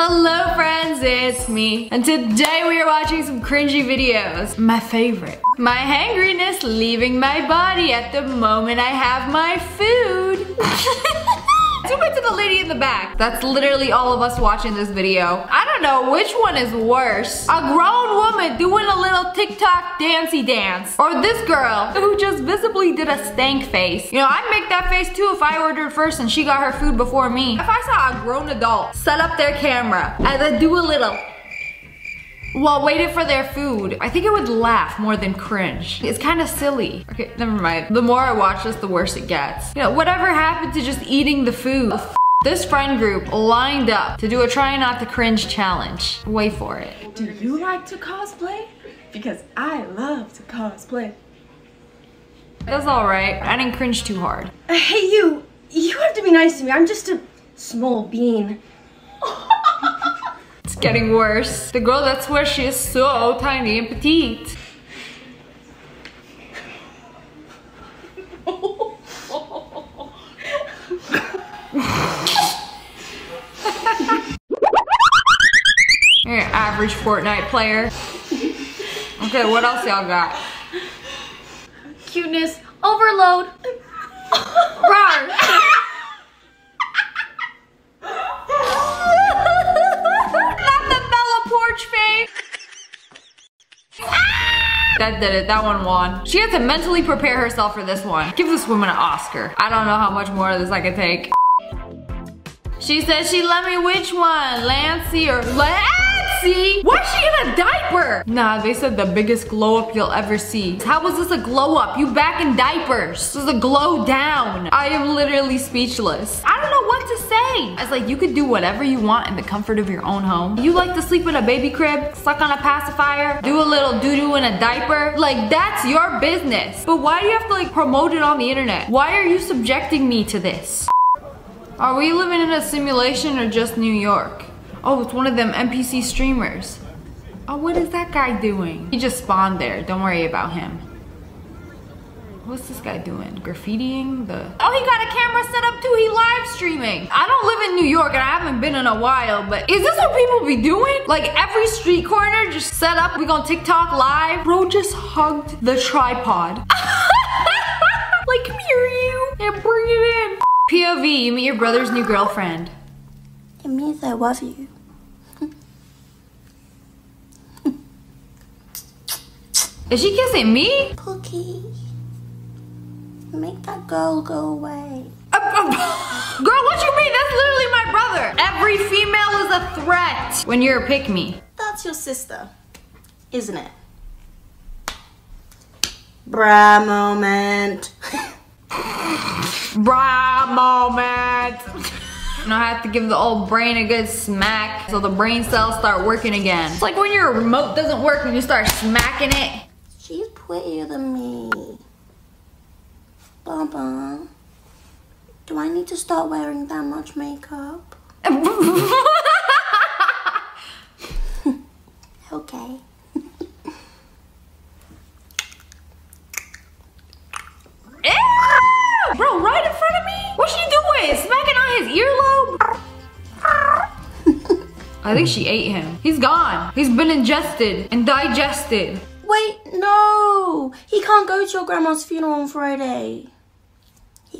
Hello friends, it's me. And today we are watching some cringy videos. My favorite. My hangriness leaving my body at the moment I have my food. Zoom into the lady in the back. That's literally all of us watching this video. I don't know which one is worse. A grown woman doing a little TikTok dancey dance. Or this girl who just visibly did a stank face. You know, I'd make that face too if I ordered first and she got her food before me. If I saw a grown adult set up their camera and then do a little while waiting for their food. I think I would laugh more than cringe. It's kind of silly. Okay, never mind. The more I watch this, the worse it gets. You know, whatever happened to just eating the food? This friend group lined up to do a try not to cringe challenge. Wait for it. Do you like to cosplay? Because I love to cosplay. That's alright. I didn't cringe too hard. Hey you, you have to be nice to me. I'm just a small bean. Getting worse. The girl that's swears she is so tiny and petite. You're an average Fortnite player. Okay, what else y'all got? Cuteness overload. Rar. That did it, that one won. She had to mentally prepare herself for this one. Give this woman an Oscar. I don't know how much more of this I can take. She said she let me which one? Lancey or Lancey? Why is she in a diaper? Nah, they said the biggest glow up you'll ever see. How was this a glow up? You back in diapers. This is a glow down. I am literally speechless. I It's like you could do whatever you want in the comfort of your own home. You like to sleep in a baby crib, suck on a pacifier, do a little doo-doo in a diaper. Like that's your business. But why do you have to like promote it on the internet? Why are you subjecting me to this? Are we living in a simulation or just New York? Oh, it's one of them NPC streamers. Oh, what is that guy doing? He just spawned there. Don't worry about him. What's this guy doing? Graffitiing the... Oh, he got a camera set up too. He live streaming. I don't live in New York and I haven't been in a while, but is this what people be doing? Like every street corner just set up. We gonna TikTok live. Bro just hugged the tripod. like, come here, you. And bring it in. POV, you meet your brother's new girlfriend. It means I love you. Is she kissing me? Pookie. Make that girl go away. Uh, uh, girl, what you mean? That's literally my brother. Every female is a threat when you're a pick me. That's your sister, isn't it? Bra moment. Bra moment. Know, I have to give the old brain a good smack so the brain cells start working again. It's like when your remote doesn't work and you start smacking it. She's prettier than me. Baba. Do I need to start wearing that much makeup? Okay. Ah! Bro, right in front of me? What's she doing? Smacking on his earlobe? I think she ate him. He's gone. He's been ingested and digested. Wait, no! He can't go to your grandma's funeral on Friday.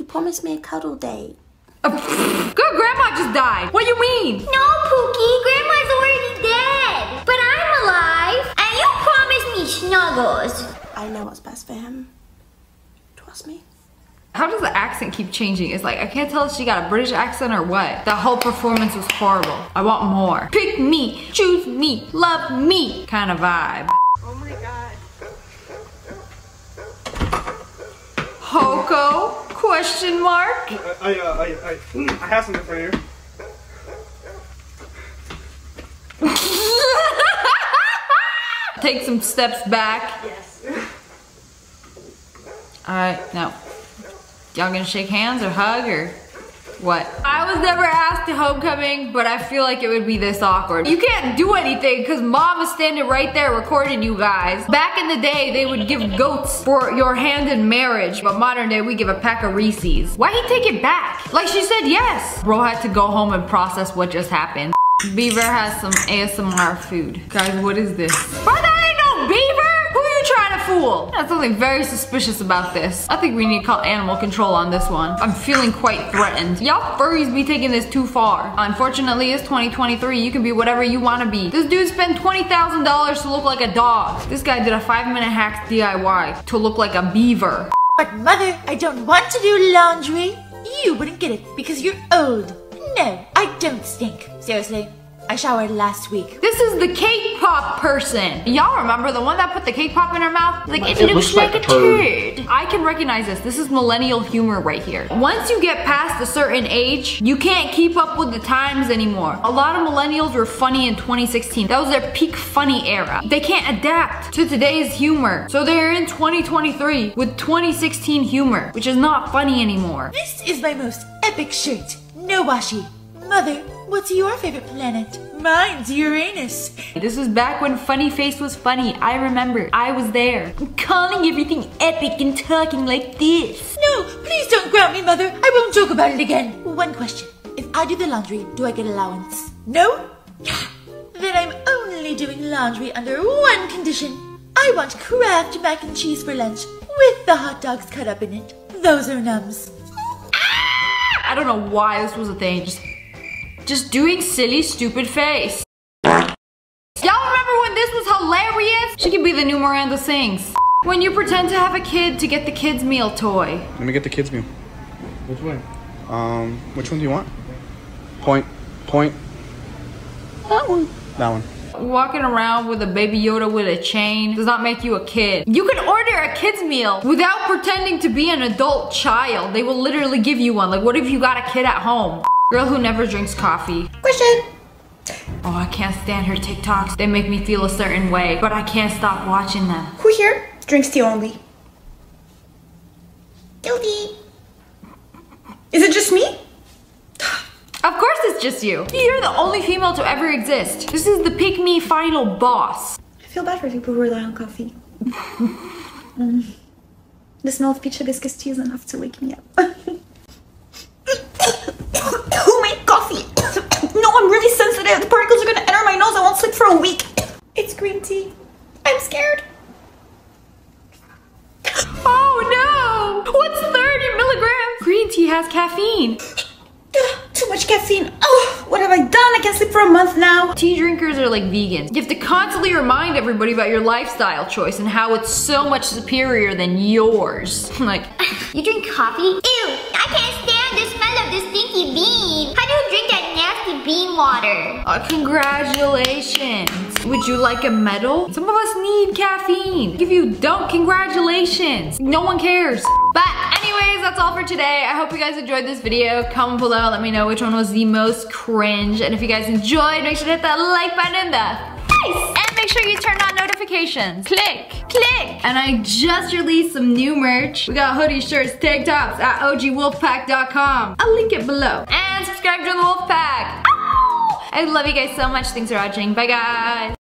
He promised me a cuddle date. Good grandma just died. What do you mean? No, Pookie, Grandma's already dead. But I'm alive, and you promised me snuggles. I know what's best for him. Trust me. How does the accent keep changing? It's like, I can't tell if she got a British accent or what. That whole performance was horrible. I want more. Pick me, choose me, love me kind of vibe. Oh my god. Hoko? Question mark? I, uh, I, I, I have something for you. Take some steps back. Yes. Alright, now. Y'all gonna shake hands or hug or what? I was never asked to homecoming, but I feel like it would be this awkward. You can't do anything because mom is standing right there recording you guys. Back in the day, they would give goats for your hand in marriage, but modern day, we give a pack of Reese's. Why he take it back? Like she said yes. Bro had to go home and process what just happened. Beaver has some ASMR food. Guys, what is this? Why there ain't no beaver? Who are you There's something very suspicious about this. I think we need to call animal control on this one. I'm feeling quite threatened. Y'all furries be taking this too far. Unfortunately, it's 2023. You can be whatever you want to be. This dude spent $20,000 to look like a dog. This guy did a five minute hacks DIY to look like a beaver. But mother, I don't want to do laundry. You wouldn't get it because you're old. No, I don't stink. Seriously, I showered last week. This is the cake pop person. Y'all remember the one that put the cake pop in her mouth? Like, it, It looks, looks like, like a a turd. turd. I can recognize this. This is millennial humor right here. Once you get past a certain age, you can't keep up with the times anymore. A lot of millennials were funny in 2016. That was their peak funny era. They can't adapt to today's humor. So they're in 2023 with 2016 humor, which is not funny anymore. This is my most epic shirt. No washi. Mother, what's your favorite planet? Mine's Uranus. This was back when Funny Face was funny. I remember. I was there. I'm calling everything epic and talking like this. No, please don't ground me, Mother. I won't joke about it again. One question. If I do the laundry, do I get allowance? No? Then I'm only doing laundry under one condition. I want Kraft mac and cheese for lunch with the hot dogs cut up in it. Those are nums. I don't know why this was a thing. Just, just doing silly, stupid face. Y'all remember when this was hilarious? She could be the new Miranda Sings. When you pretend to have a kid to get the kid's meal toy. Let me get the kids' meal. Which one? Um, which one do you want? Point, point. That one. That one. Walking around with a baby Yoda with a chain does not make you a kid. You can order a kid's meal without pretending to be an adult child. They will literally give you one. Like, what if you got a kid at home? Girl who never drinks coffee. Question. Oh, I can't stand her TikToks. They make me feel a certain way, but I can't stop watching them. Who here drinks tea only? Guilty. Is it just me? Of course it's just you. You're the only female to ever exist. This is the pick me final boss. I feel bad for people who rely on coffee. Mm. The smell of peach hibiscus tea is enough to wake me up. Who made coffee? No, I'm really sensitive. The particles are gonna enter my nose. I won't sleep for a week. It's green tea. I'm scared. Oh no! What's 30 milligrams? Green tea has caffeine. Ugh, Too much caffeine. Oh, what have I done? I can't sleep for a month now. Tea drinkers are like vegans. You have to constantly remind everybody about your lifestyle choice and how it's so much superior than yours. like, You drink coffee? Ew, I can't stand the smell of the stinky bean. How do you drink that nasty bean water? uh, congratulations. Would you like a medal? Some of us need caffeine. If you don't, congratulations. No one cares. But anyways, that's all for today. I hope you guys enjoyed this video. Comment below, let me know which one was the most cringe. And if you guys enjoyed, make sure to hit that like button in the face. And make sure you turn on notifications. Click, click. And I just released some new merch. We got hoodies, shirts, tank tops at ogwolfpack.com. I'll link it below. And subscribe to the Wolfpack. Ow! I love you guys so much. Thanks for watching. Bye guys.